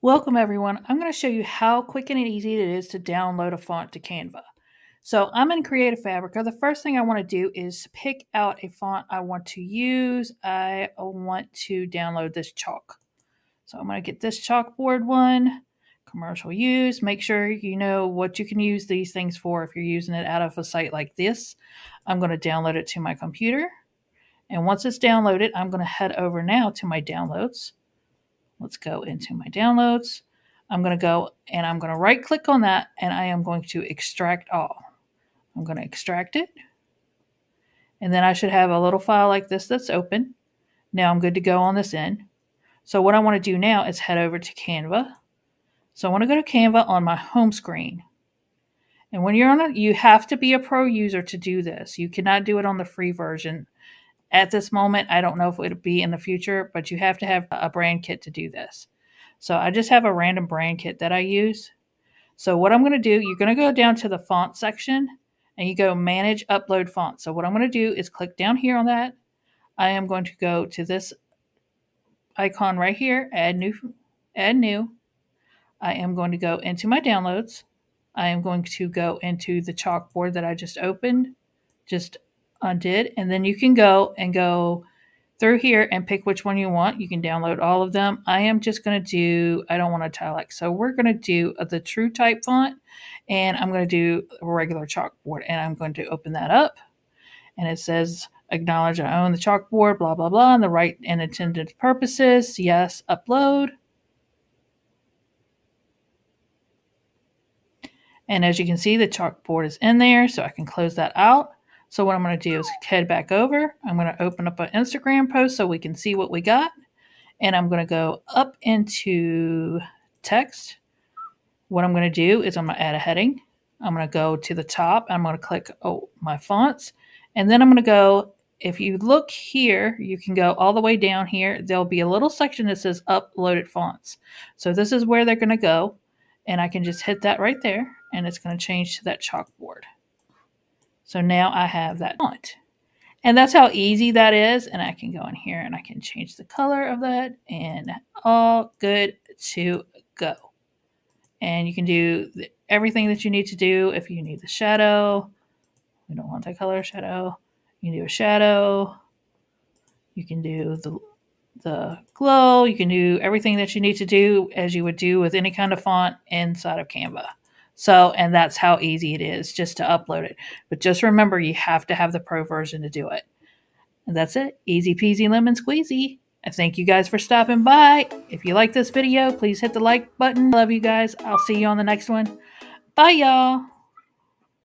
Welcome everyone. I'm going to show you how quick and easy it is to download a font to Canva. So I'm in Creative Fabrica. The first thing I want to do is pick out a font I want to use. I want to download this chalk. So I'm going to get this chalkboard one, commercial use. Make sure you know what you can use these things for if you're using it out of a site like this. I'm going to download it to my computer. And once it's downloaded, I'm going to head over now to my downloads. Let's go into my downloads. I'm going to go and I'm going to right click on that and I am going to extract all. I'm going to extract it. And then I should have a little file like this that's open. Now I'm good to go on this end. So what I want to do now is head over to Canva. So I want to go to Canva on my home screen. And when you're on it, you have to be a pro user to do this. You cannot do it on the free version at this moment. I don't know if it'll be in the future, but you have to have a brand kit to do this. So I just have a random brand kit that I use. So what I'm going to do, you're going to go down to the font section and you go manage upload font. So what I'm going to do is click down here on that. I am going to go to this icon right here, add new, add new. I am going to go into my downloads. I am going to go into the chalkboard that I just opened, just undid, and then you can go and go through here and pick which one you want. You can download all of them. I am just going to do, I don't want italic, so we're going to do the true type font, and I'm going to do a regular chalkboard, and I'm going to open that up, and it says, acknowledge I own the chalkboard, blah, blah, blah, and the right and intended purposes. Yes, upload. And as you can see, the chalkboard is in there, so I can close that out. So what I'm going to do is head back over. I'm going to open up an Instagram post so we can see what we got. And I'm going to go up into text. What I'm going to do is I'm going to add a heading. I'm going to go to the top. I'm going to click oh, my fonts. And then I'm going to go, if you look here, you can go all the way down here. There'll be a little section that says uploaded fonts. So this is where they're going to go. And I can just hit that right there. And it's going to change to that chalkboard. So now I have that font. And that's how easy that is. And I can go in here and I can change the color of that and all good to go. And you can do the, everything that you need to do. If you need the shadow, we don't want that color shadow. You can do a shadow. You can do the, the glow. You can do everything that you need to do as you would do with any kind of font inside of Canva. So, and that's how easy it is just to upload it. But just remember, you have to have the pro version to do it. And that's it. Easy peasy lemon squeezy. I thank you guys for stopping by. If you like this video, please hit the like button. Love you guys. I'll see you on the next one. Bye, y'all.